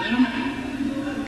Ayan.